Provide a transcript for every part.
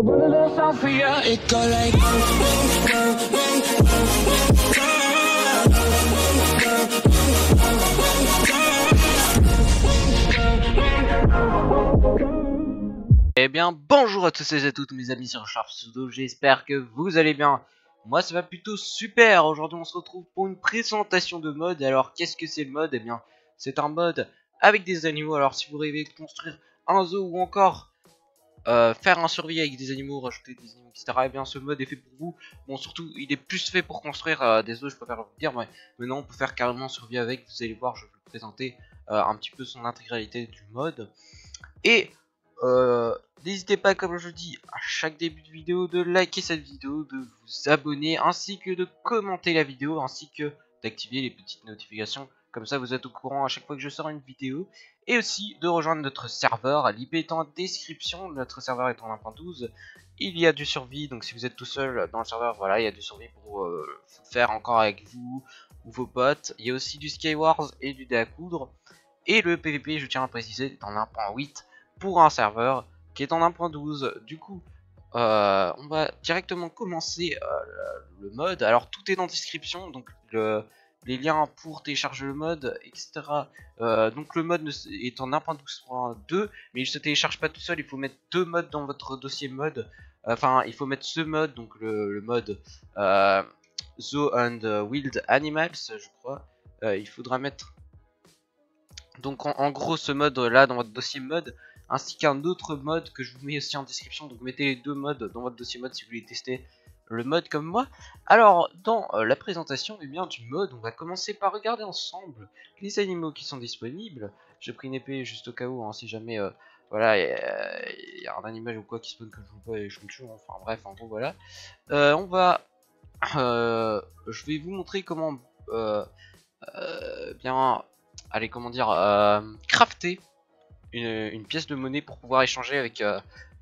Eh bien, bonjour à tous et à toutes mes amis sur Sharp Pseudo, j'espère que vous allez bien. Moi ça va plutôt super, aujourd'hui on se retrouve pour une présentation de mode. Alors qu'est-ce que c'est le mode? Eh bien, c'est un mode avec des animaux. Alors si vous rêvez de construire un zoo ou encore euh, faire un survie avec des animaux, rajouter des animaux, etc. Eh bien ce mode est fait pour vous. Bon surtout il est plus fait pour construire euh, des zoos, je préfère vous dire, mais maintenant on peut faire carrément survie avec. Vous allez voir, je vais vous présenter euh, un petit peu son intégralité du mode. Et n'hésitez pas, comme je dis à chaque début de vidéo, de liker cette vidéo, de vous abonner, ainsi que de commenter la vidéo, ainsi que d'activer les petites notifications. Comme ça, vous êtes au courant à chaque fois que je sors une vidéo. Et aussi de rejoindre notre serveur. L'IP est en description. Notre serveur est en 1.12. Il y a du survie. Donc, si vous êtes tout seul dans le serveur, voilà, il y a du survie pour euh, faire encore avec vous ou vos potes. Il y a aussi du Skywars et du dé coudre. Et le PVP, je tiens à préciser, est en 1.8 pour un serveur qui est en 1.12. Du coup, euh, on va directement commencer euh, le, mode. Alors tout est dans description, donc le, les liens pour télécharger le mode, etc. Euh, donc le mode est en 1.12.2, mais il se télécharge pas tout seul. Il faut mettre deux modes dans votre dossier mode. Enfin, il faut mettre ce mode, donc le, mode euh, Zoo and Wild Animals, je crois. Euh, il faudra mettre donc en, en gros ce mode là dans votre dossier mode ainsi qu'un autre mode que je vous mets aussi en description. Donc mettez les deux modes dans votre dossier mode si vous voulez tester le mode comme moi. Alors dans euh, la présentation eh bien, du mode, on va commencer par regarder ensemble les animaux qui sont disponibles. J'ai pris une épée juste au cas où, hein, si jamais euh, voilà il y a un animal ou quoi qui spawn que je joue pas et je me tue. Enfin bref, en gros voilà. Euh, on va, je vais vous montrer comment bien, allez comment dire, crafter une, pièce de monnaie pour pouvoir échanger avec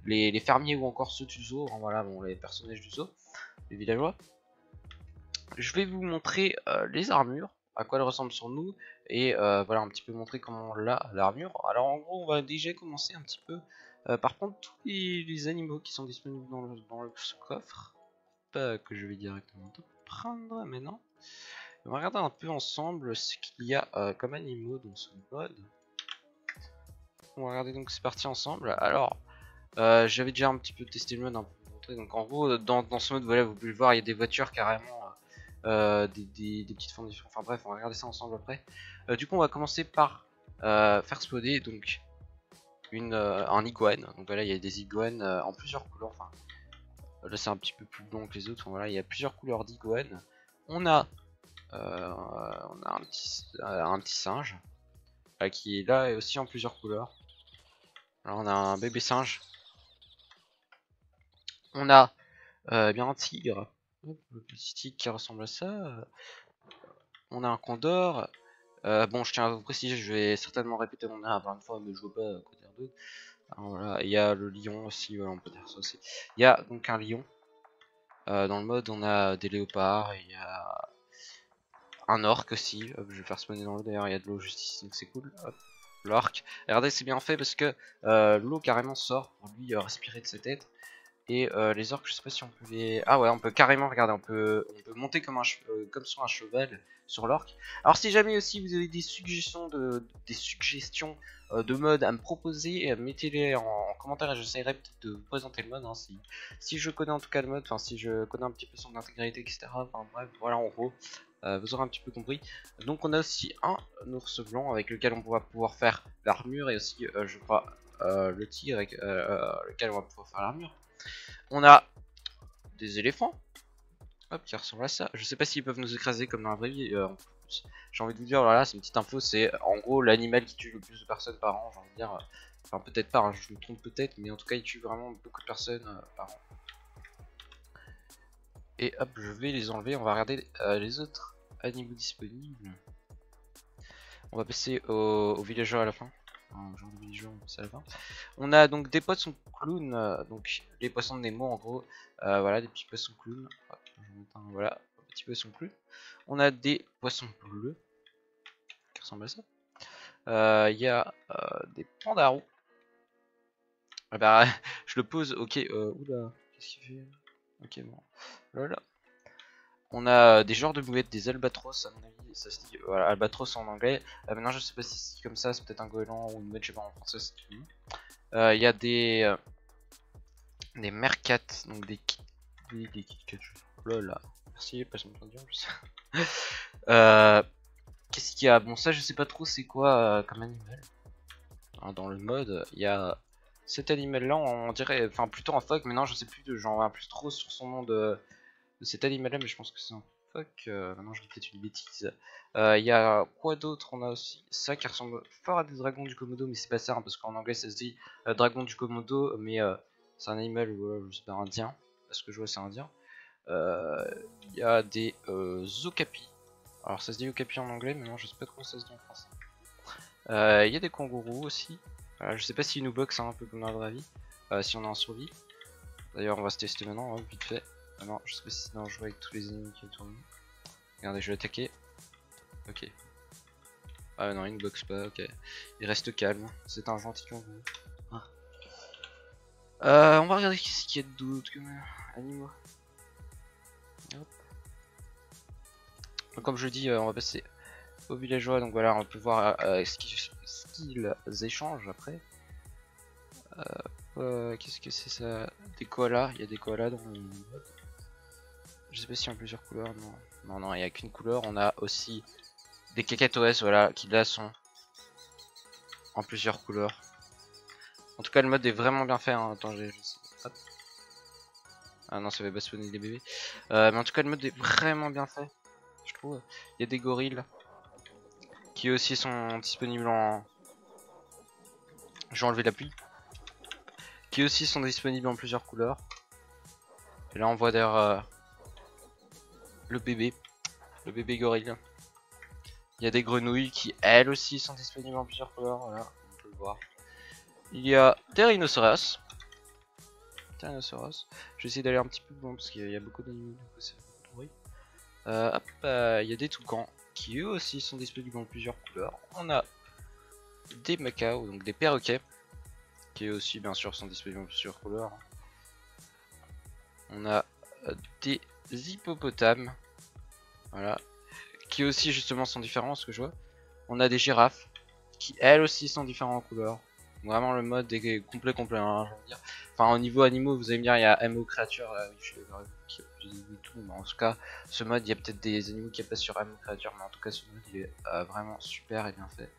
les, les fermiers ou encore ceux du zoo, hein, voilà, bon, les personnages du zoo, les villageois. Je vais vous montrer euh, les armures, à quoi elles ressemblent sur nous, et euh, voilà un petit peu montrer comment on l'a l'armure. Alors en gros, on va déjà commencer un petit peu euh, par contre tous les, animaux qui sont disponibles dans le, coffre, que je vais directement te prendre maintenant. On va regarder un peu ensemble ce qu'il y a comme animaux dans ce mode. On va regarder donc c'est parti ensemble. Alors, j'avais déjà un petit peu testé le mode, un Donc en gros, dans, ce mode, voilà, vous pouvez le voir, il y a des voitures carrément, euh, des, des- petites formes. Enfin bref, on va regarder ça ensemble après. Euh, du coup, on va commencer par euh, faire spawner donc une euh, un iguane. Donc voilà, il y a des iguanes euh, en plusieurs couleurs. Enfin, là c'est un petit peu plus blanc que les autres. Voilà, il y a plusieurs couleurs d'iguanes. On a euh, on a un petit, euh, un petit singe euh, qui est là et aussi en plusieurs couleurs. Alors on a un bébé singe. On a euh, bien un tigre. Le petit tigre qui ressemble à ça. On a un condor. Euh, bon, je tiens à vous préciser, je vais certainement répéter mon nom plein de fois, mais je vois pas dire d'autre. Alors, voilà, il y a le lion aussi, voilà, on peut dire ça aussi. Il y a donc un lion. Euh, dans le mode, on a des léopards, il y a un orc aussi. Hop, je vais faire spawner dans l'eau d'ailleurs, il y a de l'eau juste ici donc c'est cool. L'orc. Regardez, c'est bien fait parce que l'eau carrément sort pour lui respirer de sa tête. Et euh, les orques, je sais pas si on peut les. Ah ouais, on peut carrément regarder, on peut, on peut monter comme, un euh, comme sur un cheval sur l'orc. Alors, si jamais aussi vous avez des suggestions de, des suggestions euh, de mode à me proposer, euh, mettez-les en, en commentaire et j'essaierai peut-être de vous présenter le mode. hein, si, si je connais en tout cas le mode, enfin si je connais un petit peu son intégralité, etc. Enfin bref, voilà en gros. Vous aurez un petit peu compris. Donc on a aussi un ours blanc avec lequel on va pouvoir faire l'armure et aussi je crois le tigre avec lequel on va pouvoir faire l'armure. On a des éléphants hop, qui ressemblent à ça. Je sais pas s'ils peuvent nous écraser comme dans la vraie vie. euh. J'ai envie de vous dire, voilà, c'est une petite info, c'est en gros l'animal qui tue le plus de personnes par an, j'ai envie de dire. Enfin peut-être pas, hein, je me trompe peut-être, mais en tout cas il tue vraiment beaucoup de personnes euh, par an. Et hop, je vais les enlever, on va regarder euh, les autres animaux disponibles. On va passer aux, aux villageois à la fin. On a donc des poissons clowns, euh, donc les poissons de Nemo en gros. Euh, voilà, des petits poissons clowns. Voilà, un petit poisson clown. On a des poissons bleus qui ressemblent à ça. Euh, Il y a des pandarous. Ah bah, je le pose, ok, euh, oula, qu'est-ce qu'il fait? Ok, bon, voilà. On a des genres de boulettes, des albatros, à mon avis, ça se dit, voilà, albatros en anglais. Euh, maintenant, je sais pas si c'est comme ça, c'est peut-être un goéland ou une mouette, je sais pas, en français, c'est tout. Euh, Il y a des... Euh, des mercats, donc des kits... Des, des kits Oh là là, merci, pas euh, Qu'est-ce qu'il y a? Bon, ça, je sais pas trop c'est quoi euh, comme animal. Hein, dans le mode, il y a cet animal là on dirait enfin plutôt un phoque maintenant je sais plus j'en plus trop sur son nom de, cet animal là mais je pense que c'est un phoque euh, maintenant je dis peut-être une bêtise. Il y a quoi d'autre? On a aussi ça qui ressemble fort à des dragons du Komodo mais c'est pas ça hein, parce qu'en anglais ça se dit euh, dragon du Komodo mais euh, c'est un animal je sais indien. Parce que je vois c'est indien. Il y a des okapi. Alors ça se dit okapi en anglais mais non je sais pas comment ça se dit en français. Il y a des kangourous aussi. Je sais pas s'il nous boxe hein, un peu comme dans la vraie vie, euh, si on est en survie. D'ailleurs, on va se tester maintenant, hein, vite fait. Ah non, je sais pas si c'est dangereux avec tous les ennemis qui tournent. Regardez, je vais attaquer. Ok. Ah non, il ne boxe pas, ok. Il reste calme, c'est un gentil kangourou. Ah. Euh, on va regarder ce qu'il y a d'autre comme euh, animaux. comme je dis, euh, on va passer aux villageois. Donc voilà, on peut voir euh, ce qu'ils échangent après. Qu'est-ce que c'est ça? Des koalas, il y a des koalas dans. Je sais pas si en plusieurs couleurs, non. Non, non, il n'y a qu'une couleur. On a aussi des cacatoès, voilà, qui là sont en plusieurs couleurs. En tout cas, le mode est vraiment bien fait. Hein. Attends, j'ai. Ah non, ça va pas spawner des bébés. Euh, mais en tout cas, le mode est vraiment bien fait. Je trouve. Il y a des gorilles qui aussi sont disponibles en... Je vais enlever la pluie. Qui aussi sont disponibles en plusieurs couleurs. Et là on voit d'ailleurs euh, le bébé. Le bébé gorille. Il y a des grenouilles qui elles aussi sont disponibles en plusieurs couleurs. Voilà, on peut le voir. Il y a des rhinocéros. Je vais essayer d'aller un petit peu bon parce qu'il y a beaucoup d'animaux. Euh, hop, euh, il y a des toucans qui eux aussi sont disponibles en plusieurs couleurs. On a des macao, donc des perroquets, qui eux aussi bien sûr sont disponibles en plusieurs couleurs. On a euh, des hippopotames, voilà, qui aussi justement sont différents, ce que je vois. On a des girafes, qui elles aussi sont différentes en couleurs. Vraiment le mode est complet complet, hein, dire. Enfin au niveau animaux, vous allez me dire il y a MO créature, là, oui, je suis tout, mais en tout cas ce mode il y a peut-être des animaux qui pas sur MO créature, mais en tout cas ce mode il est euh, vraiment super et bien fait.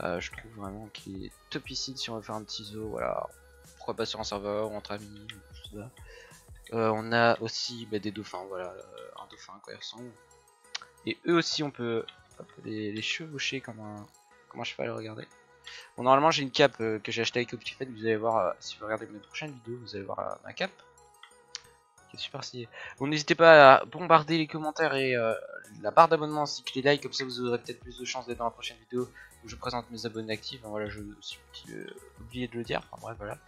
Euh, je trouve vraiment qu'il est topicide si on veut faire un petit zoo, voilà. Pourquoi pas sur un serveur ou entre amis, euh, on a aussi bah, des dauphins, voilà, un dauphin quoi il ressemble. Et eux aussi on peut les, chevaucher comme un, comme un cheval, regardez. Bon, normalement, j'ai une cape euh, que j'ai acheté avec OptiFed. Vous allez voir, euh, si vous regardez mes prochaines vidéos, vous allez voir euh, ma cape. Qui est super stylée. Bon, n'hésitez pas à bombarder les commentaires et la barre d'abonnement ainsi que les likes. Comme ça, vous aurez peut-être plus de chances d'être dans la prochaine vidéo où je présente mes abonnés actifs. voilà, je suis oublié de le dire. Enfin, bref, voilà.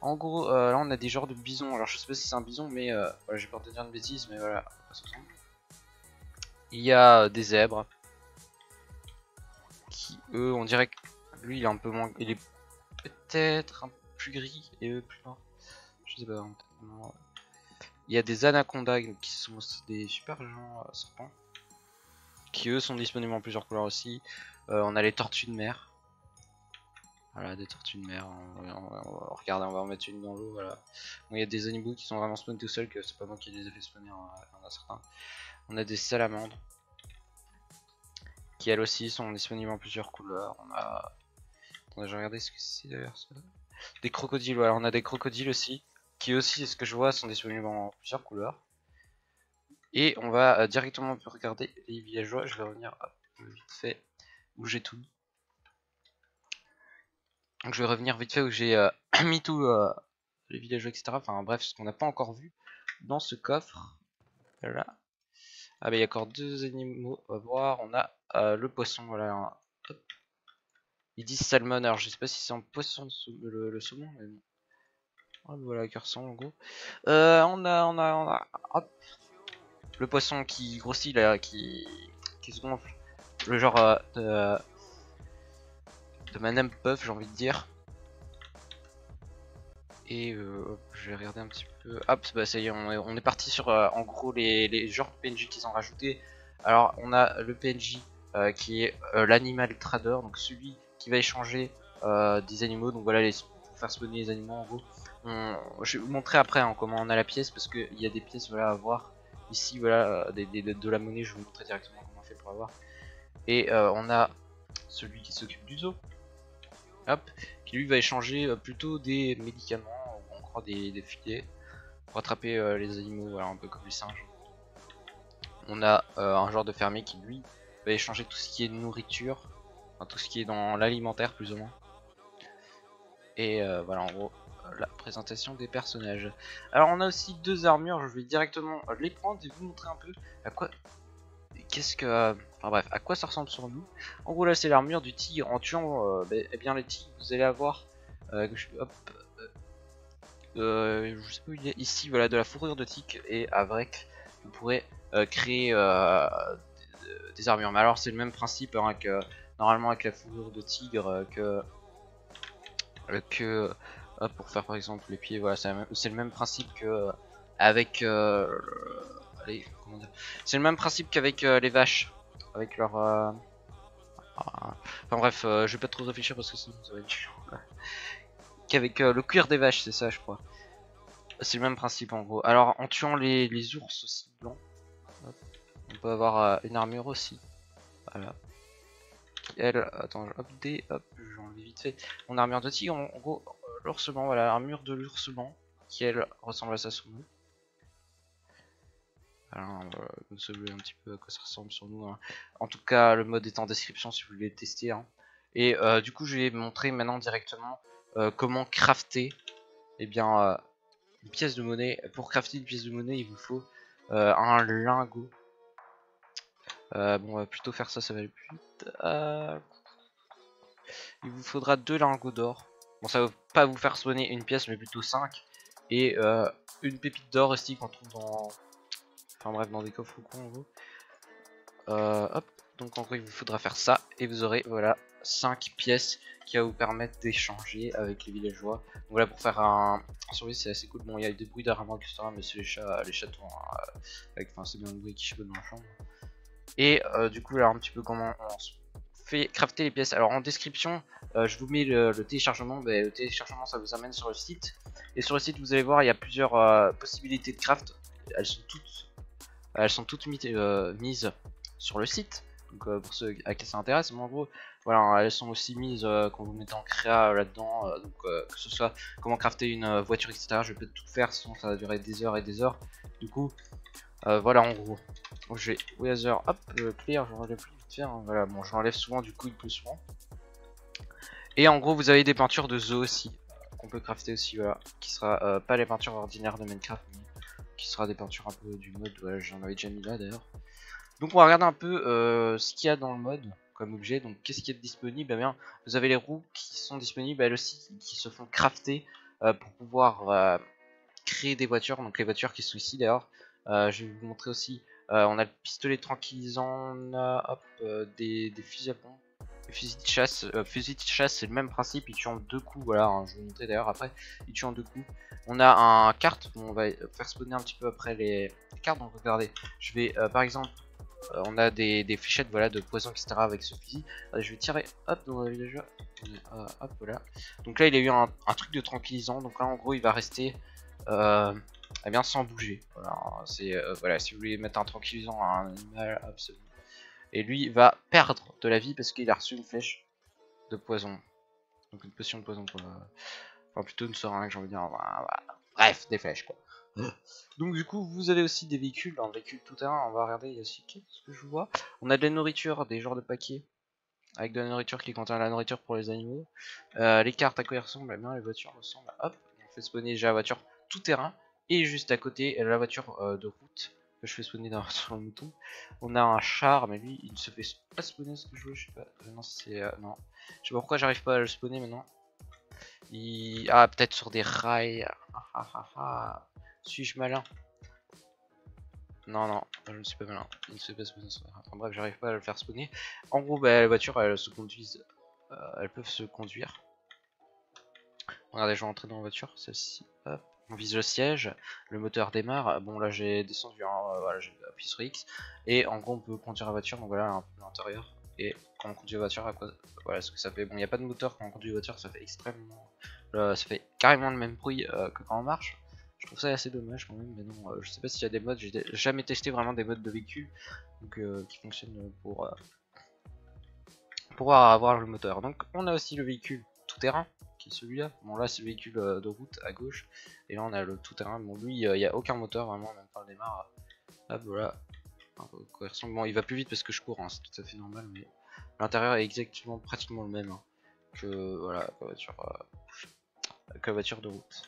En gros, là, on a des genres de bisons. Alors, je sais pas si c'est un bison, mais voilà, j'ai peur de dire une bêtise, mais voilà, Il y a des zèbres qui, eux, on dirait que lui, il est un peu moins. Il est peut-être un peu plus gris et eux plus noir. Je sais pas. Il y a des anacondas qui sont des super euh, serpents. Qui eux sont disponibles en plusieurs couleurs aussi. Euh, on a les tortues de mer. Voilà, des tortues de mer. regardez, on va en mettre une dans l'eau. Voilà. il y a des animaux qui sont vraiment spawnés tout seuls, que c'est pas moi qui les ai fait spawner, en a certains. On a des salamandres. Qui elles aussi sont disponibles en plusieurs couleurs. On a je vais regarder ce que c'est d'ailleurs. Des crocodiles, voilà, on a des crocodiles aussi. Qui aussi, ce que je vois, sont disponibles en plusieurs couleurs. Et on va euh, directement regarder les villageois. Je vais revenir vite fait où j'ai tout. Donc je vais revenir vite fait où j'ai euh, mis tout euh, les villageois, etc. Enfin bref, ce qu'on n'a pas encore vu dans ce coffre. Voilà. Ah bah il y a encore deux animaux à voir. On a le poisson, voilà. Ils disent salmon, alors je sais pas si c'est en poisson le, saumon, mais bon. voilà qui ressemble en gros. On a, on a, on a, hop. Le poisson qui grossit là, qui, se gonfle. Le genre euh, de, de Madame Puff, j'ai envie de dire. Et euh, je vais regarder un petit peu. Hop, bah ça y est, on est, parti sur euh, en gros les, les genres PNJ qu'ils ont rajouté. Alors on a le PNJ qui est l'animal trader, donc celui qui va échanger des animaux. Donc voilà, les, pour faire spawner les animaux en gros. Je vais vous montrer après hein, comment on a la pièce parce qu'il y a des pièces voilà, à voir. Ici, voilà, euh, des, de la monnaie, je vous montrer directement comment on fait pour avoir. Et euh, on a celui qui s'occupe du zoo. Hop, qui lui va échanger euh, plutôt des médicaments ou encore des, des filets pour attraper les animaux, voilà, un peu comme les singes. On a un genre de fermier qui lui va échanger tout ce qui est nourriture, enfin, tout ce qui est dans l'alimentaire plus ou moins. Et euh, voilà en gros la présentation des personnages. Alors on a aussi deux armures, je vais directement les prendre et vous montrer un peu à quoi qu'est-ce que enfin bref à quoi ça ressemble sur nous. En gros là c'est l'armure du tigre en tuant euh, ben, eh bien les tigres vous allez avoir euh, hop, sais pas il est ici voilà de la fourrure de tigre et avec vous pourrez créer des, armures. Mais alors c'est le même principe hein, que normalement avec la fourrure de tigre que que hop, pour faire par exemple les pieds voilà c'est le même principe que euh, avec euh, c'est le même principe qu'avec euh, les vaches. Avec leur euh, ah, enfin bref euh, je vais pas trop réfléchir parce que sinon ça va être chiant. Qu'avec euh, le cuir des vaches c'est ça je crois. C'est le même principe en gros. Alors en tuant les, ours aussi blancs on peut avoir euh, une armure aussi. Voilà elle attends hop D hop j'ai enlevé vite fait mon armure de tigre en, gros euh, l'ours blanc voilà l'armure de l'ours blanc qui elle ressemble à ça sur nous alors, vous voyez un petit peu à quoi ça ressemble sur nous. hein. En tout cas, le mode est en description si vous voulez le tester. hein. Et euh, du coup, je vais montrer maintenant directement euh, comment crafter eh bien, une pièce de monnaie. Pour crafter une pièce de monnaie, il vous faut un lingot. Euh, bon, on va plutôt faire ça, ça va aller plus vite. Euh, Il vous faudra deux lingots d'or. Bon, ça va pas vous faire spawner une pièce, mais plutôt 5. Et euh, une pépite d'or aussi qu'on trouve dans. Enfin bref, dans des coffres ou quoi en gros. Hop, donc en gros, il vous faudra faire ça. Et vous aurez, voilà, 5 pièces qui va vous permettre d'échanger avec les villageois. Donc voilà, pour faire un, un c'est assez cool. Bon, il y a des bruits d'armes, etc. Mais c'est les chats, les hein, enfin, c'est bien le bruit qui chipotent dans la chambre. Et euh, du coup, alors un petit peu comment on fait crafter les pièces. Alors en description, euh, je vous mets le, téléchargement. Ben, le téléchargement, ça vous amène sur le site. Et sur le site, vous allez voir, il y a plusieurs euh, possibilités de craft. Elles sont toutes, elles sont toutes mis- mises sur le site. Donc pour ceux à qui ça intéresse, mais en gros, voilà, elles sont aussi mises quand vous mettez en créa là-dedans. donc que ce soit comment crafter une voiture, etc. Je peut-être tout faire, sinon ça va durer des heures et des heures. Du coup, euh, voilà en gros. Vais Weather, hop, euh, clear, je l'enlève plus vite fait. hein, voilà, bon, je l'enlève souvent, du coup il pleut souvent. Et en gros, vous avez des peintures de zoo aussi, euh, qu'on peut crafter aussi, voilà, qui sera euh, pas les peintures ordinaires de Minecraft, mais qui sera des peintures un peu du mode, voilà, j'en avais déjà mis là d'ailleurs. Donc on va regarder un peu ce qu'il y a dans le mode comme objet, donc qu'est-ce qui est disponible? Eh bien, vous avez les roues qui sont disponibles, elles aussi, qui se font crafter pour pouvoir créer des voitures, donc les voitures qui sont ici d'ailleurs. Euh, je vais vous montrer aussi, euh, on a le pistolet tranquillisant, on a hop, euh, des, fusils à pompe, des fusils de chasse. Euh, fusil de chasse, c'est le même principe, il tue en deux coups, voilà, hein, je vais vous montrer d'ailleurs après, il tue en deux coups. On a un carte, on va faire spawner un petit peu après les cartes, donc regardez, je vais par exemple, on a des, des fléchettes voilà, de poison, etc. avec ce fusil. Je vais tirer, hop, le village, euh, hop, voilà. Donc là, il a eu un, un truc de tranquillisant, donc là, en gros, il va rester eh bien sans bouger. Voilà, c'est euh, voilà, si vous voulez mettre un tranquillisant à un animal, bon. Et lui va perdre de la vie parce qu'il a reçu une flèche de poison. Donc une potion de poison pour le... Enfin plutôt une seringue, j'ai envie de dire. Bref, des flèches quoi. Donc du coup, vous avez aussi des véhicules, un véhicule tout terrain, on va regarder, il y a aussi qu'est-ce que je vois. On a de la nourriture, des genres de paquets, avec de la nourriture qui contient la nourriture pour les animaux. Euh, les cartes à quoi ils ressemblent, bien les voitures ressemblent, hop, on fait spawner déjà la voiture tout terrain, et juste à côté, la voiture euh, de route, que je fais spawner dans, le mouton. On a un char, mais lui, il ne se fait pas spawner ce que je veux, je sais pas, euh, non c'est, euh, non. Je sais pas pourquoi j'arrive pas à le spawner maintenant. Il... Ah, peut-être sur des rails, ah ah ah ah. Suis-je malin? Non, non, je ne suis pas malin. Il ne se fait pas Enfin, bref, j'arrive pas à le faire spawner. En gros, bah, les voitures, elles se conduisent. euh, elles peuvent se conduire. Regardez, je vais rentrer dans la voiture, celle-ci. Hop. On vise le siège, le moteur démarre. Bon, là j'ai descendu, hein, voilà, j'ai appuyé sur X. Et en gros, on peut conduire la voiture, donc voilà l'intérieur. Et quand on conduit la voiture, à quoi... voilà ce que ça fait. Bon, il n'y a pas de moteur quand on conduit la voiture, ça fait extrêmement. ça fait carrément le même bruit euh, que quand on marche. Je trouve ça assez dommage quand même, mais non, euh, je sais pas s'il y a des modes, j'ai jamais testé vraiment des modes de véhicule euh, qui fonctionnent pour avoir le moteur. Donc on a aussi le véhicule terrain qui est celui-là. Bon là c'est le véhicule de route à gauche et là on a le tout terrain. Bon lui il n'y a aucun moteur vraiment même pas le démarre. Hop voilà. Bon il va plus vite parce que je cours, hein, c'est tout à fait normal mais l'intérieur est exactement pratiquement le même hein, que voilà la voiture, euh, que la voiture de route.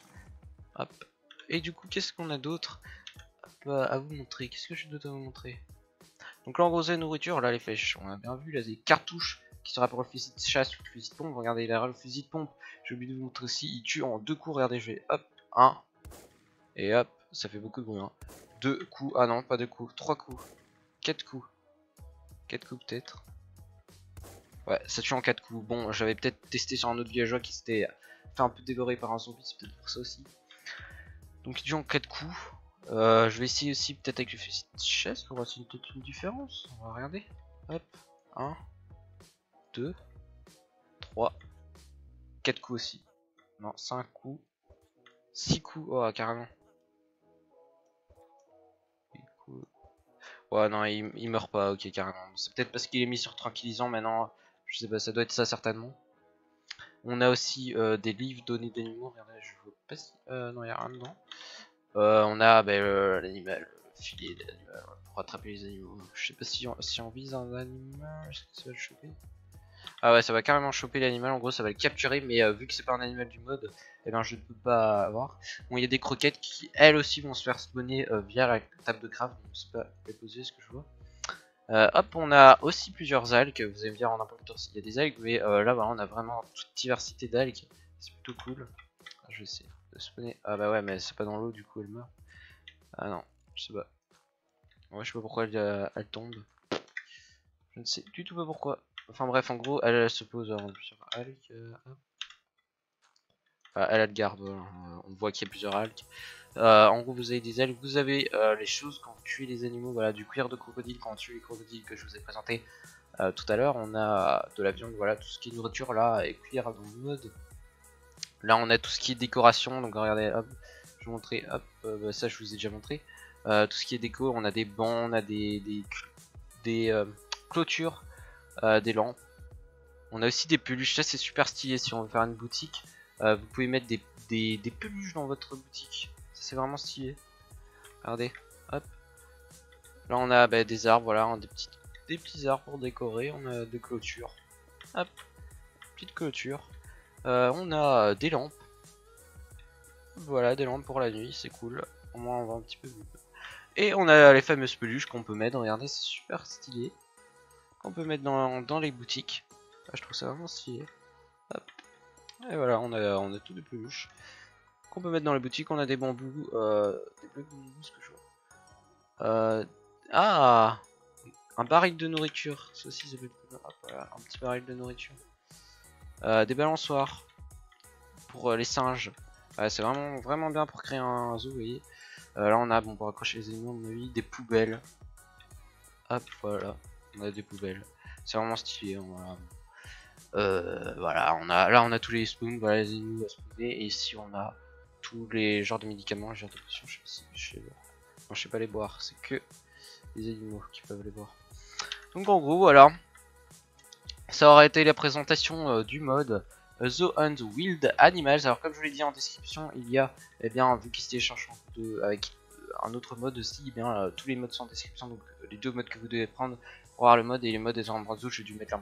Hop. Et du coup, qu'est-ce qu'on a d'autre à vous montrer? Qu'est-ce que je dois vous montrer? Donc là, en gros, c'est nourriture. Là, les flèches, on a bien vu. Là, des cartouches qui se rapportent au fusil de chasse ou le fusil de pompe. Regardez, là, le fusil de pompe. J'ai oublié de vous montrer aussi. Il tue en deux coups. Regardez, je vais hop, un. Et hop, ça fait beaucoup de bruit. Hein. Deux coups. Ah non, pas deux coups. Trois coups. Quatre coups. Quatre coups peut-être. Ouais, ça tue en 4 coups. Bon, j'avais peut-être testé sur un autre villageois qui s'était fait un peu dévorer par un zombie, c'est peut-être pour ça aussi. Donc il tue en 4 coups. Euh, je vais essayer aussi peut-être avec le fusil de chasse pour voir si peut-être une différence. On va regarder. Hop. 1, 2, 3, 4 coups aussi. Non, 5 coups. 6 coups. Oh, carrément. Ouais, non, il, meurt pas, ok, carrément. C'est peut-être parce qu'il est mis sur tranquillisant maintenant. Je sais pas, ça doit être ça certainement. On a aussi euh, des livres donnés d'animaux. Regardez, je vois pas si. Euh, non, il a rien dedans. Euh, on a ben, l'animal, le filet d'animal pour attraper les animaux. Je sais pas si on, si on vise un animal, est-ce que ça va le choper Ah ouais, ça va carrément choper l'animal. En gros, ça va le capturer, mais vu que c'est pas un animal du mode, eh ben je ne peux pas avoir. Bon, il y a des croquettes qui elles aussi vont se faire spawner via la table de craft. Donc c'est pas déposé ce que je vois. Euh, hop, on a aussi plusieurs algues. Vous allez me dire en importe s'il y a des algues, mais euh, là, voilà, on a vraiment toute diversité d'algues. C'est plutôt cool. Ah, je vais essayer de spawner. Ah bah ouais, mais c'est pas dans l'eau, du coup, elle meurt. Ah non, je sais pas. Ouais, je sais pas pourquoi euh, elle, tombe. Je ne sais du tout pas pourquoi. Enfin bref, en gros, elle, se pose en plusieurs algues. Ah, elle a de garde, on voit qu'il y a plusieurs algues. Euh, en gros, vous avez des ailes, vous avez euh, les choses quand vous tuez les animaux, voilà, du cuir de crocodile quand on tue les crocodiles que je vous ai présenté euh, tout à l'heure. On a de la viande, voilà, tout ce qui est nourriture là et cuir dans le mode. Là, on a tout ce qui est décoration, donc regardez, hop, je vais montrer, hop, bah, ça je vous ai déjà montré. tout ce qui est déco, on a des bancs, on a des, des clôtures, des lampes. On a aussi des peluches, ça c'est super stylé si on veut faire une boutique. vous pouvez mettre des, peluches dans votre boutique c'est vraiment stylé. Regardez, hop. Là on a bah, des arbres, voilà, des, petits, des petits arbres pour décorer, on a des clôtures. Hop, petite clôture. Euh, on a des lampes. Voilà, des lampes pour la nuit, c'est cool. Au moins on va un petit peu mieux. Et on a les fameuses peluches qu'on peut mettre, regardez, c'est super stylé. Qu'on peut mettre dans, dans les boutiques. Ah, je trouve ça vraiment stylé. Hop. Et voilà, on a, on a tout des peluches qu'on peut mettre dans les boutiques. On a des bambous, euh, des bambous, ce que je vois. Euh, ah, un baril de nourriture. Ça aussi, ça peut voilà, un petit baril de nourriture. Euh, des balançoires pour les singes. c'est vraiment vraiment bien pour créer un zoo, vous voyez. là, on a bon pour accrocher les animaux, mon avis, des poubelles. Hop, voilà, on a des poubelles. C'est vraiment stylé. Euh, voilà, on a là on a tous les spoons, voilà les animaux à spawner et ici on a tous les genres de médicaments, les genres je sais pas je Non, je sais pas les boire, c'est que les animaux qui peuvent les boire. Donc en gros, voilà. Ça aurait été la présentation euh, du mode euh, The and Wild Animals. Alors comme je vous l'ai dit en description, il y a, eh bien, vu qu'il se avec un autre mode aussi, eh bien, tous les modes sont en description. Donc les deux modes que vous devez prendre le mode et les modes des endroits j'ai dû mettre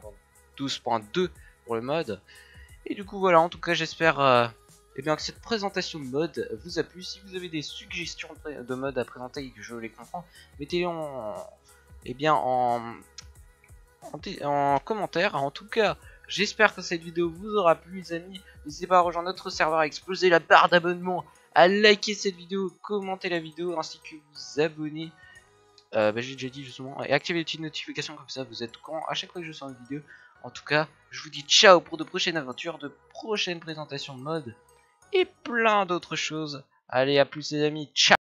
12.2 pour le mode. Et du coup voilà, en tout cas j'espère et eh bien que cette présentation de mode vous a plu. Si vous avez des suggestions de mode à présenter et que je les comprends, mettez-les en, eh bien en, en, commentaire. En tout cas, j'espère que cette vidéo vous aura plu les amis. N'hésitez pas à rejoindre notre serveur, à exploser la barre d'abonnement, à liker cette vidéo, commenter la vidéo ainsi que vous abonner. Euh, bah, j'ai déjà dit justement et activer les petites notifications comme ça vous êtes quand à chaque fois que je sors une vidéo. En tout cas je vous dis ciao pour de prochaines aventures de prochaines présentations de mode et plein d'autres choses. Allez, à plus les amis, ciao